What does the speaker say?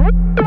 What?